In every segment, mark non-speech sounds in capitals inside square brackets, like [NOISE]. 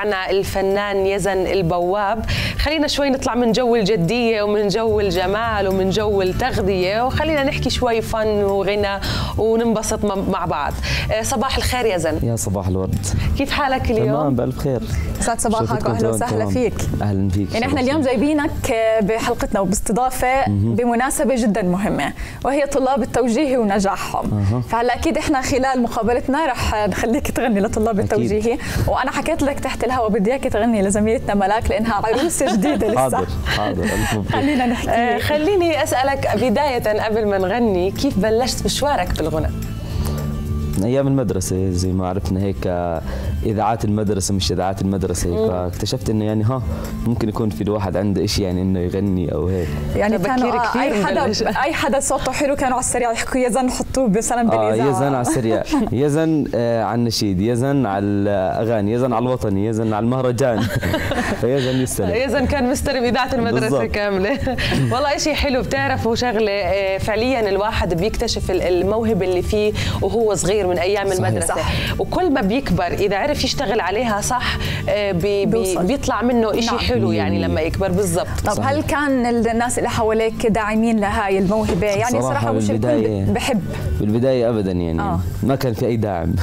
معنا الفنان يزن البواب. خلينا شوي نطلع من جو الجدية ومن جو الجمال ومن جو التغذية وخلينا نحكي شوي فن وغنى وننبسط مع بعض. آه، صباح الخير يزن يا صباح الورد. كيف حالك اليوم؟ تمام بألف خير. سعد صباحك واهلا وسهلا فيك. أهلا فيك يعني إحنا اليوم جايبينك بحلقتنا وباستضافة بمناسبة جدا مهمة وهي طلاب التوجيهي ونجاحهم. أه. فهلأ أكيد إحنا خلال مقابلتنا رح نخليك تغني لطلاب. التوجيهي وأنا حكيت لك تحت الهواء بدي اياك تغني لزميلتنا ملاك لأنها عروسة جديدة لسه. حاضر حاضر خلينا نحكي. آه خليني أسألك بداية قبل ما نغني كيف بلشت مشوارك بالغنى من أيام المدرسة زي ما عرفنا هيك إذاعات المدرسة مش إذاعات المدرسة هيك فاكتشفت إنه يعني ها ممكن يكون في الواحد عنده شيء يعني إنه يغني أو هيك. يعني كانوا أي حدا أي حدا صوته حلو كانوا على السريع يحكوا يزن حطوه مثلا بالإذاعة. آه يزن على السريع. [LAUGHS] يزن آه على النشيد يزن على الأغاني يزن على الوطني يزن على المهرجان. [LAUGHS] فيزن يستلم. يزن كان مستلم اذاعه المدرسة بالزبط. كاملة. [LAUGHS] والله شيء حلو بتعرفوا شغلة آه، فعليا الواحد بيكتشف الموهبة اللي فيه وهو صغير. من أيام المدرسة. صح. وكل ما بيكبر إذا عرف يشتغل عليها صح آه، بي بي بيطلع منه شيء نعم. حلو يعني لما يكبر. بالضبط. طب صحيح. هل كان الناس اللي حواليك داعمين لهاي الموهبة؟ يعني صراحة, صراحة مش بالبداية بحب. بالبداية ابدا يعني. آه. ما كان في أي داعم.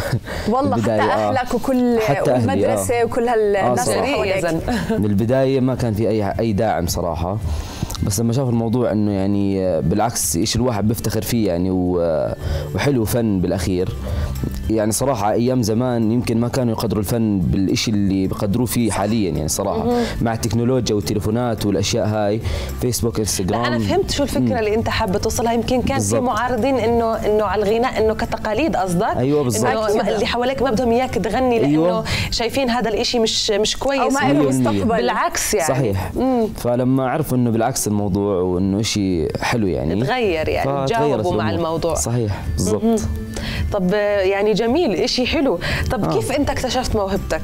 والله حتى آه. أهلك وكل حتى المدرسة آه. وكل هالناس آه اللي حواليك. بالبداية ما كان في اي أي داعم صراحة. بس لما شاف الموضوع إنه يعني بالعكس إيش الواحد بيفتخر فيه يعني وحلو فن بالأخير. يعني صراحة أيام زمان يمكن ما كانوا يقدروا الفن بالشيء اللي بقدروه فيه حاليا يعني صراحة. مع التكنولوجيا والتليفونات والأشياء هاي فيسبوك إنستغرام. لا أنا فهمت شو الفكرة. اللي أنت حابة توصلها. يمكن كان بالزبط. في معارضين إنه إنه على الغناء إنه كتقاليد قصدك. أيوه بالضبط. إنه اللي حواليك ما بدهم إياك تغني لأنه أيوة. شايفين هذا الإشي مش مش كويس. أو ما له مستقبل. بالعكس يعني. صحيح. مم. فلما عرفوا إنه بالعكس الموضوع وإنه شيء حلو يعني. تغير يعني جاوبوا مع الموضوع. صحيح بالضبط. طب يعني جميل شيء حلو. طب آه. كيف أنت اكتشفت موهبتك؟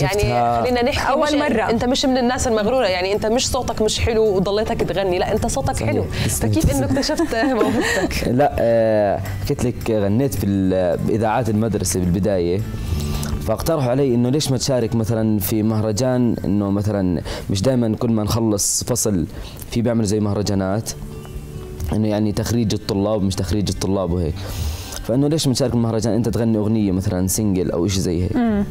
يعني خلينا نحكي أول مرة. أنت مش من الناس المغرورة يعني أنت مش صوتك مش حلو وضليتك تغني لا أنت صوتك صحيح. حلو. فكيف إنه اكتشفت [LAUGHS] موهبتك؟ لا آه قلت لك غنيت في بإذاعات المدرسة بالبداية. فاقترحوا علي إنه ليش ما تشارك مثلا في مهرجان؟ إنه مثلا مش دائما كل ما نخلص فصل في بيعملوا زي مهرجانات. إنه يعني تخريج الطلاب مش تخريج الطلاب وهيك. فإنه ليش بنشارك المهرجان أنت تغني أغنية مثلا single أو شيء زي هيك.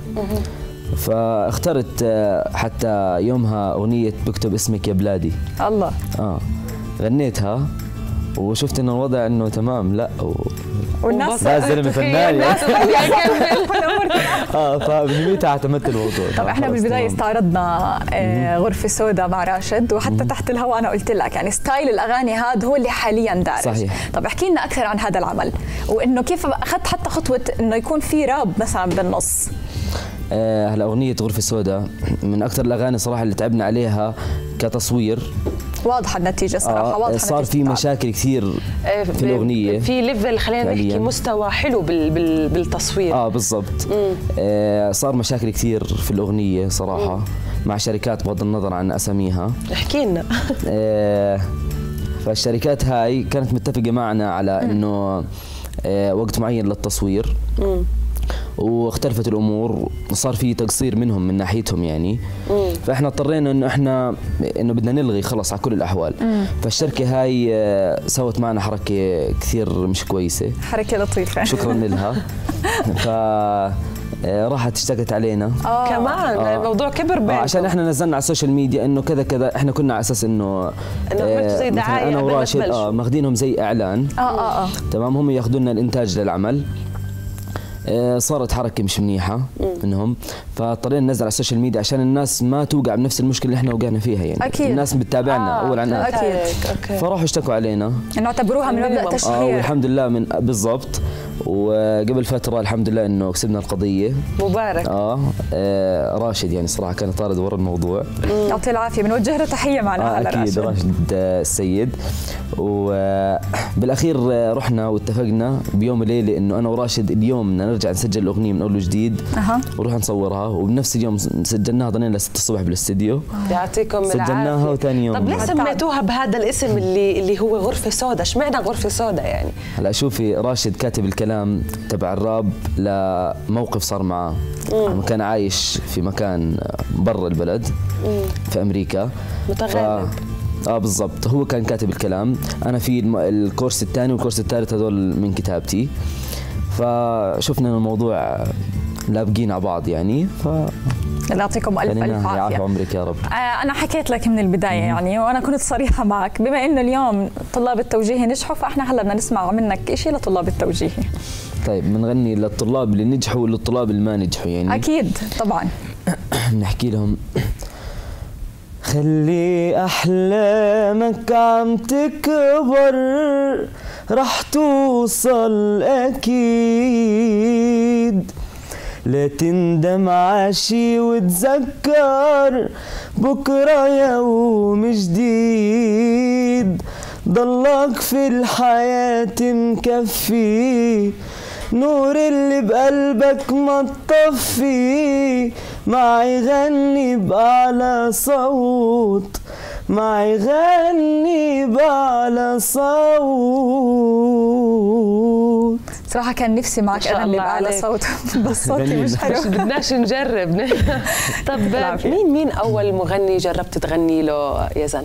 فاخترت آه، حتى يومها أغنية بكتب اسمك يا بلادي. الله. آه غنيتها. وشفت إنه الوضع إنه تمام لا و... والناس لا زلمه فنان [LAUGHS] آه فبنميتها اعتمدت الموضوع. طب إحنا بالبداية استعرضنا آه، غرفة سوداء مع راشد وحتى تحت الهواء أنا قلت لك يعني style الأغاني هذا هو اللي حاليا دارج. صحيح. طب احكي لنا أكثر عن هذا العمل وإنه كيف أخذت حتى خطوة إنه يكون في راب مثلا بالنص؟ آه هلا أغنية غرفة سوداء من أكثر الأغاني صراحة اللي تعبنا عليها كتصوير. واضحة النتيجة صراحة آه واضحة صار في مشاكل كثير آه، في الأغنية. في ليفل خلينا نحكي مستوى حلو بال بال بالتصوير. آه بالضبط. آه صار مشاكل كثير في الأغنية صراحة مم. مع شركات بغض النظر عن أساميها. احكي لنا. [LAUGHS] آه فالشركات هاي كانت متفقة معنا على إنه آه وقت معين للتصوير. مم. واختلفت الأمور وصار في تقصير منهم من ناحيتهم يعني. مم. فإحنا اضطرينا إنه إحنا إنه بدنا نلغي خلص على كل الأحوال. مم. فالشركة هاي آه، سوت معنا حركة كثير مش كويسة. حركة لطيفة. شكرا لها. [LAUGHS] ف آه، راحت اشتكت علينا. آه. كمان آه. الموضوع كبر بينكم. آه عشان إحنا نزلنا على ال social media إنه كذا كذا إحنا كنا على أساس إنه إنه آه زي دعايه أنا وراشد آه ماخذينهم زي إعلان. آه آه آه. تمام هم ياخذوا لنا الانتاج للعمل. آه، صارت حركة مش منيحة منهم. فاضطرينا ننزل على ال social media عشان الناس ما توقع بنفس المشكلة اللي إحنا وقعنا فيها يعني. أكيد. الناس بتتابعنا آه أول عن أكيد. فراحوا اشتكوا علينا. انه اعتبروها من مبدا تشهير آه والحمد لله من بالضبط. وقبل فترة الحمد لله إنه كسبنا القضية. مبارك. آه, آه راشد يعني صراحة كان طارد ورا الموضوع. يعطيه العافية. بنوجه له تحية معنا آه أكيد راشد, راشد السيد. وبالأخير رحنا واتفقنا بيوم وليلة إنه أنا وراشد اليوم بدنا نرجع نسجل الاغنيه من أول وجديد. أه. ونروح نصورها. وبنفس اليوم سجلناها ضلينا ل 6 الصبح بالاستديو. يعطيكم العافية. سجلناها وثاني يوم. طب ليه سميتوها بهذا الاسم اللي اللي هو غرفة سوداء؟ اشمعنى غرفة سوداء يعني؟ هلا شوفي راشد كاتب الكلام الكلام تبع الراب لموقف صار معاه. لما كان عايش في مكان برا البلد في أمريكا. متغرب. ف... آه بالضبط. هو كان كاتب الكلام. أنا في. الكورس الثاني والكورس الثالث هذول من كتابتي. فشفنا الموضوع لابقين على بعض يعني ف الله يعطيكم ألف خلينا ألف عافية. عمرك يا رب. آه، أنا حكيت لك من البداية يعني وأنا كنت صريحة معك. بما إنه اليوم طلاب التوجيهي نجحوا فإحنا هلأ بدنا نسمع منك شيء لطلاب التوجيهي. طيب بنغني للطلاب اللي نجحوا وللطلاب اللي ما نجحوا يعني. أكيد طبعا. [CLEARS THROAT] نحكي لهم. خلي أحلامك عم تكبر رح توصل أكيد. لا تندم عاشي وتذكر بكرة يوم جديد. ضلك في الحياة مكفي نور اللي بقلبك ما تطفي معي غني بأعلى صوت معي غني بأعلى صوت. صراحة كان نفسي معك الله بأعلى عليك. صوت [LAUGHS] بس صوتي مش. حلو. بدناش نجرب. [LAUGHS] طب. مين مين أول مغني جربت تغني له يا زن؟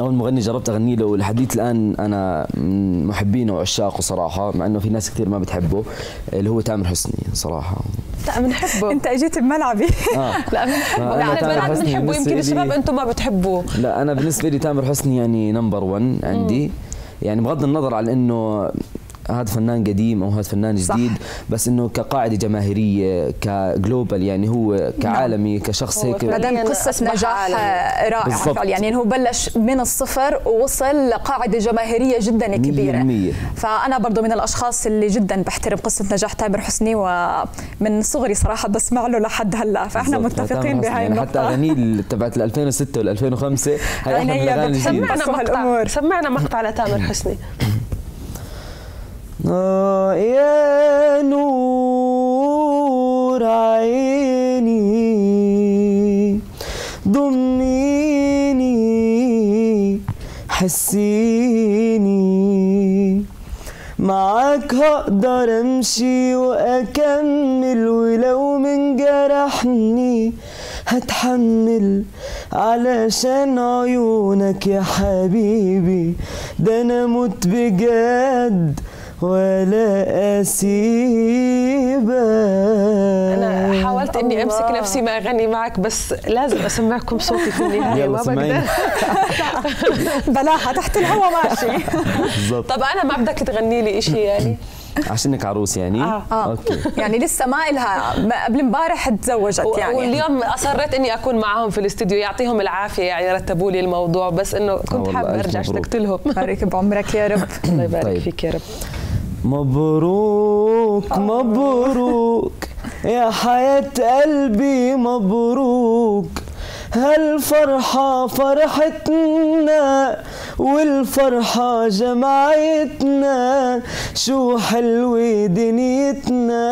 أول مغني جربت أغني له ولحديت الآن أنا من محبينه وعشاقه صراحة مع إنه في ناس كثير ما بتحبه اللي هو تامر حسني صراحة. لا بنحبه أنت أجيت بملعبي. آه. [LAUGHS] لا بنحبه أنا لا تامر حسني بنحبه. بالنسبة يمكن لي- الشباب أنتم ما بتحبوه. لا أنا بالنسبة لي تامر حسني يعني number 1 عندي. يعني بغض النظر عن إنه هذا فنان قديم أو هذا فنان صح. جديد بس إنه كقاعدة جماهيرية ك global يعني هو كعالمي كشخص هيك فعلياً قصة أصبح نجاح بالضبط. فعلا يعني هو بلش من الصفر ووصل لقاعدة جماهيرية جدا كبيرة 100%. فأنا برضو من الأشخاص اللي جدا بحترم قصة نجاح تامر حسني ومن صغري صراحة بسمع له لحد هلأ فإحنا بالضبط. متفقين. بهاي يعني حتى النقطة أغانيه تبعت ال 2006 وال 2005 هاي أحلى من الأغاني سمعنا مقطع. سمعنا مقطع لتامر حسني [LAUGHS] آه يا نور عيني ضميني حسيني. معاك هقدر أمشي وأكمل ولو من جرحني هتحمل. علشان عيونك يا حبيبي ده أنا مت بجد. ولا أسيبك أنا حاولت إني أمسك الله. نفسي ما أغني معك بس لازم أسمعكم صوتي في النهاية يلا ما. بقدر [LAUGHS] بلاها تحت الهواء ماشي بالضبط طب أنا ما بدك تغني لي شيء يعني [CLEARS THROAT] عشانك عروس يعني آه. آه. أوكي [LAUGHS] يعني لسه ما إلها قبل امبارح تزوجت يعني واليوم أصريت إني أكون معاهم في الاستوديو يعطيهم العافية يعني رتبوا لي الموضوع بس إنه كنت والله حابة أرجع. اشتقت لهم بارك بعمرك يا رب [LAUGHS] الله يبارك طيب. فيك يا رب مبروك مبروك. يا حياة قلبي مبروك. هالفرحة فرحتنا والفرحة جمعتنا شو حلوة دنيتنا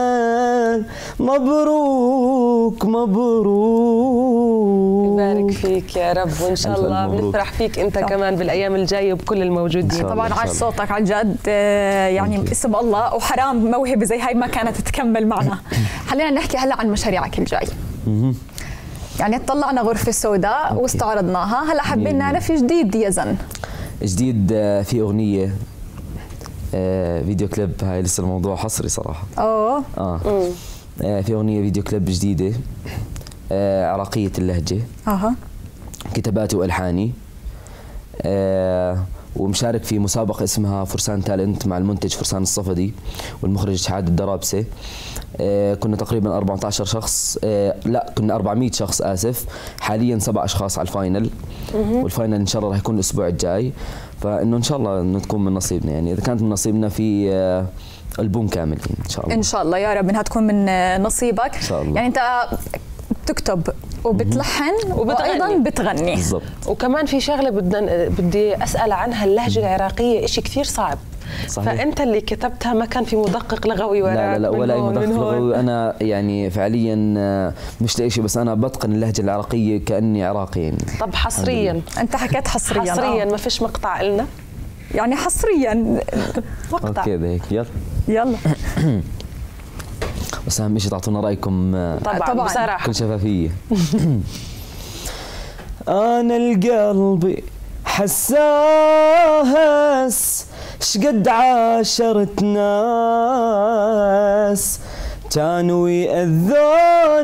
مبروك مبروك يبارك فيك يا رب وإن شاء الله. بنفرح فيك أنت كمان بالأيام الجاية وبكل الموجودين. طبعا عاش. صوتك عن جد آه، يعني. اسم الله وحرام موهبة زي هاي ما كانت تكمل معنا [LAUGHS] خلينا نحكي هلا عن مشاريعك الجاي يعني طلعنا غرفة سوداء. واستعرضناها. هلا حابين نعرف جديد يزن جديد آه، في أغنية آه، فيديو كليب. هاي لسه الموضوع حصري صراحة. أوه. آه. آه في أغنية فيديو كليب جديدة آه عراقية اللهجة. أها. كتاباتي وألحاني. آه ومشارك في مسابقة اسمها فرسان talent مع المنتج فرسان الصفدي والمخرج شهاد الدرابسة. آه كنا تقريبا 14 شخص. آه لا كنا 400 شخص آسف. حاليا سبع أشخاص على ال final. وال final إن شاء الله راح يكون الأسبوع الجاي. فإنه إن شاء الله إنه تكون من نصيبنا. يعني إذا كانت من نصيبنا في آه ألبوم كامل إن شاء الله. إن شاء الله. يا رب إنها تكون من نصيبك. إن شاء الله. يعني أنت بتكتب وبتلحن وبتغني. وأيضا بتغني. بالضبط. وكمان في شغلة بدنا بدي أسأل عنها اللهجة العراقية شيء كثير صعب. صحيح. فأنت اللي كتبتها ما كان في مدقق لغوي وراك لا لا لا ولا أي هون. لغوي. أنا يعني فعليا آه، مش لاقي شيء بس أنا بتقن اللهجة العراقية كأني عراقي يعني. طب حصريا. أنت حكيت حصريا. حصريا آه. ما فيش مقطع لنا يعني حصريا. مقطع. أوكي هيك يلا. يلا. [COUGHS] بس اهم شيء تعطونا رأيكم؟ طبعا, طبعاً. بصراحة. كل شفافية. [CLEARS THROAT] أنا القلبي حساس شقد عاشرت ناس؟ كانوا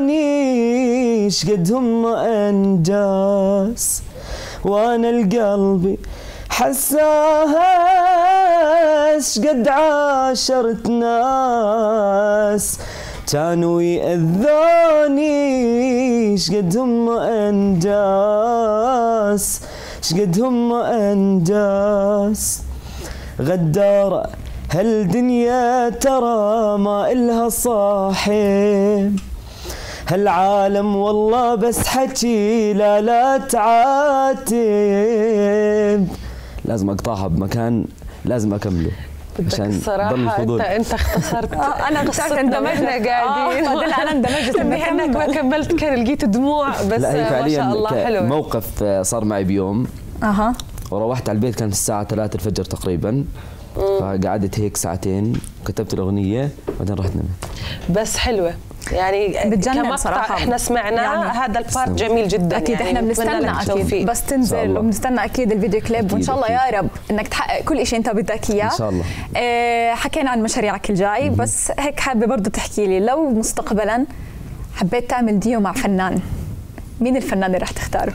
يأذوني شقد هم أنجاس؟ وأنا القلبي حساس قد عاشرت ناس؟ كانوا يأذوني. شقد هم أنجاس شقد هم أنجاس غدارة هالدنيا ترى ما إلها صاحب؟ هالعالم والله بس حكي لا لا تعاتب؟ لازم أقطعها بمكان لازم أكمله. بدك ضل الصراحة انت. انت اختصرت. [LAUGHS] آه، أنا بتعرف قصتنا اندمجت. وإحنا قاعدين. آه، أنا اندمجت [LAUGHS] انك ما. كملت كان لقيت دموع بس لا هي ما شاء الله حلو موقف آه، صار معي بيوم. أها. وروحت على البيت كانت الساعة 3 الفجر تقريبا. فقعدت هيك ساعتين كتبت الأغنية بعدين رحت نمت. بس حلوة. يعني بتجنن صراحة. إحنا سمعناه يعني هذا ال part جميل جدا أكيد يعني إحنا بنستنى أكيد التوفيق. بس تنزل. وبنستنى أكيد الفيديو كليب وإن شاء الله يا. رب إنك تحقق كل شيء أنت بدك إياه إن شاء الله. آه حكينا عن مشاريعك الجاي بس هيك حابة برضه تحكي لي لو مستقبلا حبيت تعمل ديو مع فنان مين الفنان اللي رح تختاره؟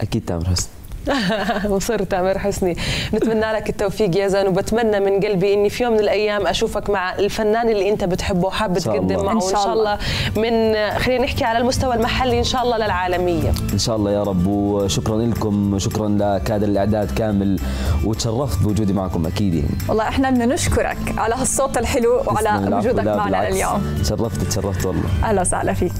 أكيد تامر حسني [LAUGHS] مصر تامر حسني. نتمنى لك التوفيق يا زين وبتمنى من قلبي إني في يوم من الأيام أشوفك مع الفنان اللي أنت بتحبه وحاب تقدم. معه. وإن شاء الله. من خلينا نحكي على المستوى المحلي إن شاء الله للعالمية. إن شاء الله يا رب وشكرا لكم شكرا لكادر الإعداد كامل وتشرفت بوجودي معكم أكيد. يعني والله إحنا بدنا نشكرك على هالصوت الحلو وعلى وجودك معنا. اليوم. تشرفت تشرفت والله. أهلا وسهلا فيك.